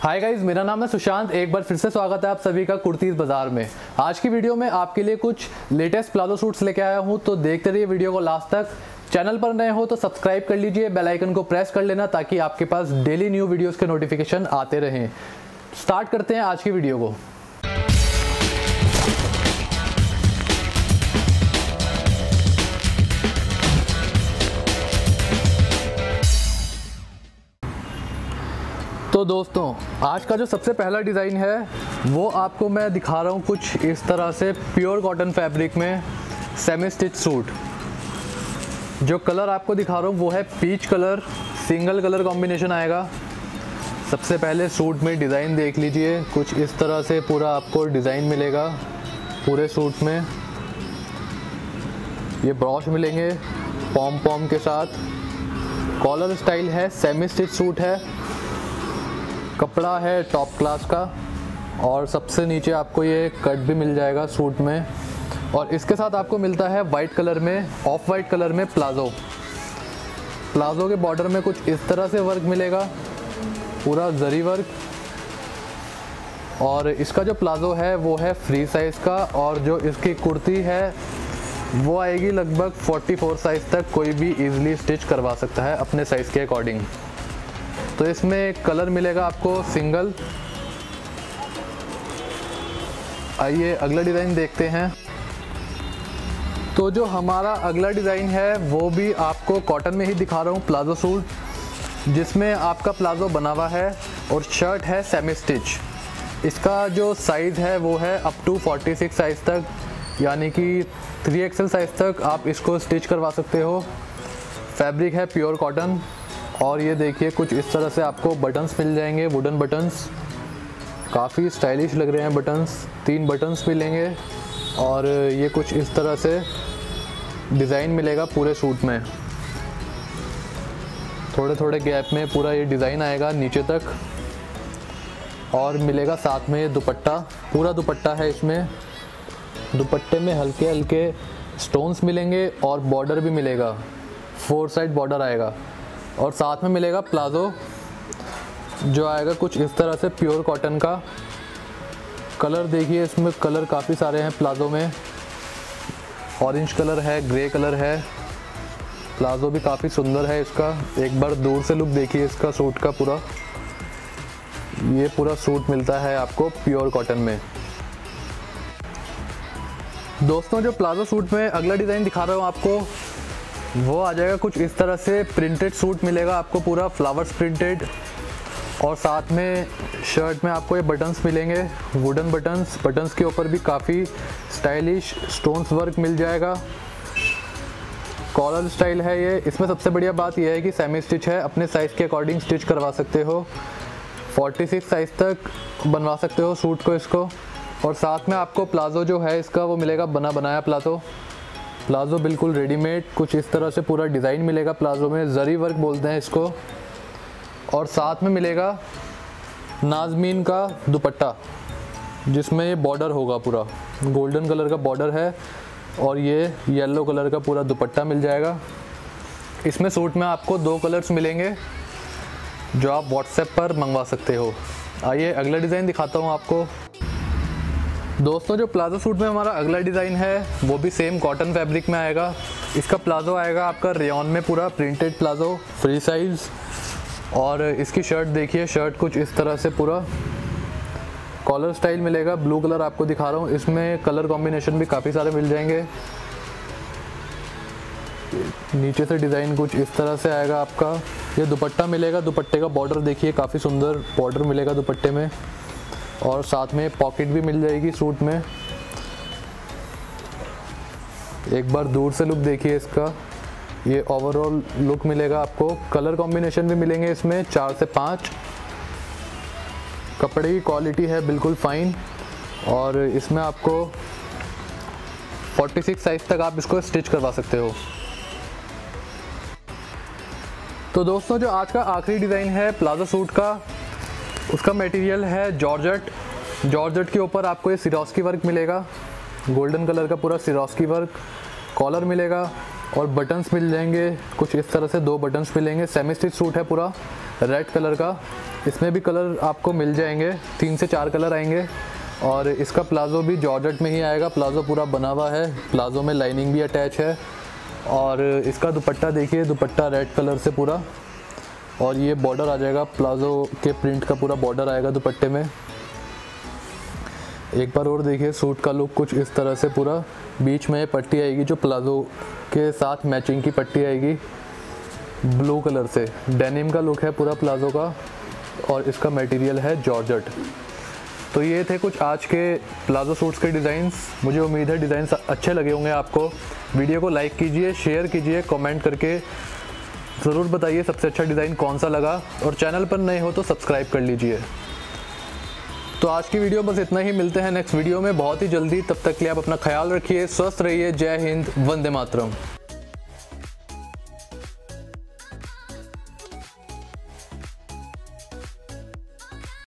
हाय guys मेरा नाम है सुशांत। एक बार फिर से स्वागत है आप सभी का कुर्तीज बाज़ार में। आज की वीडियो में आपके लिए कुछ लेटेस्ट प्लाजो सूट्स लेके आया हूँ तो देखते रहिए वीडियो को लास्ट तक। चैनल पर नए हो तो सब्सक्राइब कर लीजिए बेल आइकन को प्रेस कर लेना ताकि आपके पास डेली न्यू वीडियोस के नोटिफिकेशन आते रहें। स्टार्ट करते हैं आज की वीडियो को। तो दोस्तों, आज का जो सबसे पहला डिज़ाइन है, वो आपको मैं दिखा रहा हूँ कुछ इस तरह से प्योर कॉटन फैब्रिक में सेमी स्टिच सूट जो कलर आपको दिखा रहा हूँ, वो है peach colour single colour combination आएगा। सबसे पहले सूट में डिज़ाइन देख लीजिए, कुछ इस तरह से पूरा आपको डिज़ाइन मिलेगा पूरे सूट में। ये ब्रॉश मिलेंगे पॉम पॉम के साथ। कॉलर स्टाइल है सेमी स्टिच सूट है। कपड़ा है टॉप क्लास का, और सबसे नीचे आपको ये कट भी मिल जाएगा सूट में। और इसके साथ आपको मिलता है वाइट कलर में ऑफ़ वाइट कलर में प्लाज़ो प्लाज़ो के बॉर्डर में कुछ इस तरह से वर्क मिलेगा, पूरा जरी वर्क और इसका जो प्लाज़ो है, वो है फ्री साइज़ का, और जो इसकी कुर्ती है, वो आएगी लगभग 44 साइज़ तक, कोई भी इजीली स्टिच करवा सकता है अपने साइज़ के अकॉर्डिंग तो इसमें कलर मिलेगा आपको सिंगल। आइए अगला डिज़ाइन देखते हैं। तो जो हमारा अगला डिज़ाइन है, वो भी आपको कॉटन में ही दिखा रहा हूँ, प्लाजो सूट, जिसमें आपका प्लाजो बना हुआ है और शर्ट है सेमी स्टिच इसका जो साइज़ है, वो है अप टू 46 साइज़ तक, यानी कि 3 एक्सल साइज़ तक आप इसको स्टिच करवा सकते हो। फैब्रिक है प्योर कॉटन और ये देखिए, कुछ इस तरह से आपको बटन्स मिल जाएँगे वुडन बटन्स काफ़ी स्टाइलिश लग रहे हैं बटन्स तीन बटन्स मिलेंगे और ये कुछ इस तरह से डिज़ाइन मिलेगा पूरे सूट में। थोड़े थोड़े गैप में पूरा ये डिज़ाइन आएगा नीचे तक और मिलेगा साथ में ये दुपट्टा। पूरा दुपट्टा है इसमें। दुपट्टे में हल्के हल्के स्टोन्स मिलेंगे और बॉर्डर भी मिलेगा। फोर साइड बॉर्डर आएगा। और साथ में मिलेगा प्लाज़ो, जो आएगा कुछ इस तरह से प्योर कॉटन का। कलर देखिए, इसमें कलर काफ़ी सारे हैं प्लाज़ो में। ऑरेंज कलर है ग्रे कलर है। प्लाज़ो भी काफ़ी सुंदर है इसका। एक बार दूर से लुक देखिए इसका सूट का पूरा। ये पूरा सूट मिलता है आपको प्योर कॉटन में। दोस्तों, जो प्लाजो सूट में अगला डिज़ाइन दिखा रहा हूँ आपको वो आ जाएगा कुछ इस तरह से प्रिंटेड सूट मिलेगा आपको पूरा फ्लावर्स प्रिंटेड और साथ में शर्ट में आपको ये बटन्स मिलेंगे वुडन बटन्स बटन्स के ऊपर भी काफ़ी स्टाइलिश स्टोन्स वर्क मिल जाएगा। कॉलर स्टाइल है ये। इसमें सबसे बढ़िया बात यह है कि सेमी स्टिच है, अपने साइज़ के अकॉर्डिंग स्टिच करवा सकते हो। 46 साइज़ तक बनवा सकते हो सूट को इसको। और साथ में आपको प्लाज़ो जो है इसका वो मिलेगा बना बनाया प्लाज़ो। प्लाज़ो बिल्कुल रेडीमेड कुछ इस तरह से पूरा डिज़ाइन मिलेगा प्लाज़ो में, जरी वर्क बोलते हैं इसको। और साथ में मिलेगा नाजमीन का दुपट्टा, जिसमें ये बॉर्डर होगा पूरा। गोल्डन कलर का बॉर्डर है और ये येलो कलर का पूरा दुपट्टा मिल जाएगा। इसमें सूट में आपको दो कलर्स मिलेंगे, जो आप व्हाट्सएप पर मंगवा सकते हो। आइए अगला डिज़ाइन दिखाता हूँ आपको। दोस्तों, जो प्लाजो सूट में हमारा अगला डिज़ाइन है, वो भी सेम कॉटन फैब्रिक में आएगा। इसका प्लाजो आएगा आपका रेन में पूरा प्रिंटेड प्लाजो फ्री साइज़ और इसकी शर्ट देखिए शर्ट कुछ इस तरह से पूरा। कॉलर स्टाइल मिलेगा ब्लू कलर आपको दिखा रहा हूँ। इसमें कलर कॉम्बिनेशन भी काफ़ी सारे मिल जाएँगे। नीचे से डिज़ाइन कुछ इस तरह से आएगा आपका। ये दुपट्टा मिलेगा, दुपट्टे का बॉर्डर देखिए, काफ़ी सुंदर बॉर्डर मिलेगा दुपट्टे में। और साथ में पॉकेट भी मिल जाएगी सूट में। एक बार दूर से लुक देखिए इसका। ये ओवरऑल लुक मिलेगा आपको। कलर कॉम्बिनेशन भी मिलेंगे इसमें, चार से पाँच। कपड़े की क्वालिटी है बिल्कुल फाइन और इसमें आपको 46 साइज़ तक आप इसको स्टिच करवा सकते हो। तो दोस्तों, जो आज का आखिरी डिज़ाइन है प्लाजो सूट का उसका मटेरियल है जॉर्जट जॉर्जट के ऊपर आपको ये सिरोस्की वर्क मिलेगा. गोल्डन कलर का पूरा सिरोस्की वर्क कॉलर मिलेगा और बटन्स मिल जाएँगे. कुछ इस तरह से दो बटन्स मिलेंगे. सेमी स्टिच सूट है पूरा. रेड कलर का. इसमें भी कलर आपको मिल जाएँगे. तीन से चार कलर आएँगे. और इसका प्लाज़ो भी जॉर्जट में ही आएगा. प्लाज़ो पूरा बना हुआ है. प्लाज़ो में लाइनिंग भी अटैच है. और इसका दुपट्टा देखिए. दुपट्टा रेड कलर से पूरा. और ये बॉर्डर आ जाएगा। प्लाज़ो के प्रिंट का पूरा बॉर्डर आएगा दुपट्टे में। एक बार और देखिए सूट का लुक कुछ इस तरह से पूरा। बीच में पट्टी आएगी जो प्लाज़ो के साथ मैचिंग की पट्टी आएगी। ब्लू कलर से। डेनिम का लुक है पूरा प्लाज़ो का और इसका मटेरियल है जॉर्जट तो ये थे कुछ आज के प्लाजो सूट्स के डिज़ाइंस मुझे उम्मीद है डिज़ाइंस अच्छे लगे होंगे आपको। वीडियो को लाइक कीजिए शेयर कीजिए कमेंट करके। ज़रूर बताइए सबसे अच्छा डिज़ाइन कौन सा लगा। और चैनल पर नए हो तो सब्सक्राइब कर लीजिए। तो आज की वीडियो बस इतना ही, मिलते हैं नेक्स्ट वीडियो में। बहुत ही जल्दी, तब तक के लिए आप अपना ख्याल रखिए, स्वस्थ रहिए। जय हिंद, वंदे मातरम।